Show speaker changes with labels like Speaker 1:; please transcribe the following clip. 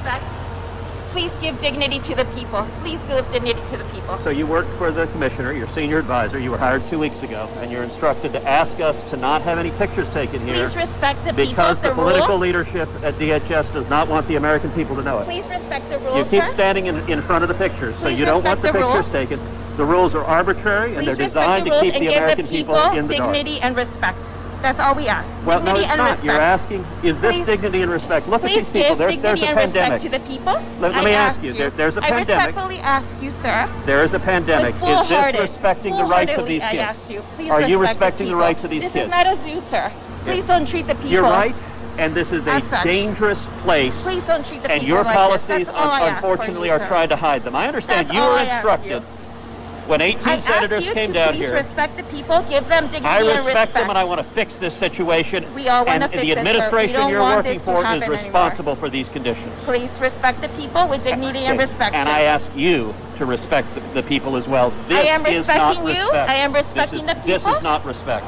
Speaker 1: respect. Please give dignity to the people. Please give dignity to the people.
Speaker 2: So you worked for the commissioner, your senior advisor. You were hired two weeks ago, and you're instructed to ask us to not have any pictures taken here
Speaker 1: Please respect the
Speaker 2: because
Speaker 1: people,
Speaker 2: the
Speaker 1: the,
Speaker 2: political
Speaker 1: rules.
Speaker 2: leadership at DHS does not want the American people to know it.
Speaker 1: Please respect the rules.
Speaker 2: You keep
Speaker 1: sir.
Speaker 2: standing in, in front of the pictures, so
Speaker 1: Please
Speaker 2: you don't want the,
Speaker 1: the
Speaker 2: pictures
Speaker 1: rules.
Speaker 2: taken. The rules are arbitrary, and
Speaker 1: Please
Speaker 2: they're designed
Speaker 1: the
Speaker 2: to keep the American
Speaker 1: the people,
Speaker 2: in the dark.
Speaker 1: dignity and respect. That's all we ask.
Speaker 2: Well, no,
Speaker 1: dignity
Speaker 2: it's
Speaker 1: and
Speaker 2: not.
Speaker 1: respect.
Speaker 2: You're asking, is this
Speaker 1: Please-
Speaker 2: dignity and respect? Look at these people.
Speaker 1: give
Speaker 2: There's, a
Speaker 1: and
Speaker 2: pandemic.
Speaker 1: respect to the people.
Speaker 2: Let- let me ask
Speaker 1: ask
Speaker 2: you, there- there's a
Speaker 1: I
Speaker 2: pandemic.
Speaker 1: I respectfully ask you, sir.
Speaker 2: There is a pandemic. Is this respecting the rights of these
Speaker 1: I
Speaker 2: kids?
Speaker 1: ask you. Please
Speaker 2: Are you respecting the
Speaker 1: people.
Speaker 2: rights of these
Speaker 1: this
Speaker 2: kids?
Speaker 1: is not a zoo, sir. Please don't treat the people.
Speaker 2: You're right, and this is a dangerous place.
Speaker 1: Please don't treat the people.
Speaker 2: and your
Speaker 1: like
Speaker 2: policies,
Speaker 1: this. I
Speaker 2: un- unfortunately,
Speaker 1: you,
Speaker 2: are trying to hide them. I understand
Speaker 1: That's
Speaker 2: you were
Speaker 1: I
Speaker 2: instructed. When 18
Speaker 1: I
Speaker 2: senators
Speaker 1: you
Speaker 2: came
Speaker 1: to
Speaker 2: down
Speaker 1: please
Speaker 2: here.
Speaker 1: respect the people, give them dignity
Speaker 2: I
Speaker 1: and
Speaker 2: respect
Speaker 1: respect.
Speaker 2: them, and I want to fix this situation.
Speaker 1: We all wanna
Speaker 2: and
Speaker 1: fix
Speaker 2: the
Speaker 1: this, sir. We
Speaker 2: administration
Speaker 1: don't
Speaker 2: you're
Speaker 1: want
Speaker 2: working
Speaker 1: this to
Speaker 2: for is
Speaker 1: happen anymore.
Speaker 2: responsible for these conditions.
Speaker 1: Please respect the people with dignity and respect.
Speaker 2: And
Speaker 1: sir.
Speaker 2: I ask you to respect the, the people as well. This
Speaker 1: I am
Speaker 2: is not
Speaker 1: you.
Speaker 2: respect.
Speaker 1: I am respecting
Speaker 2: is-
Speaker 1: the
Speaker 2: This is not respect.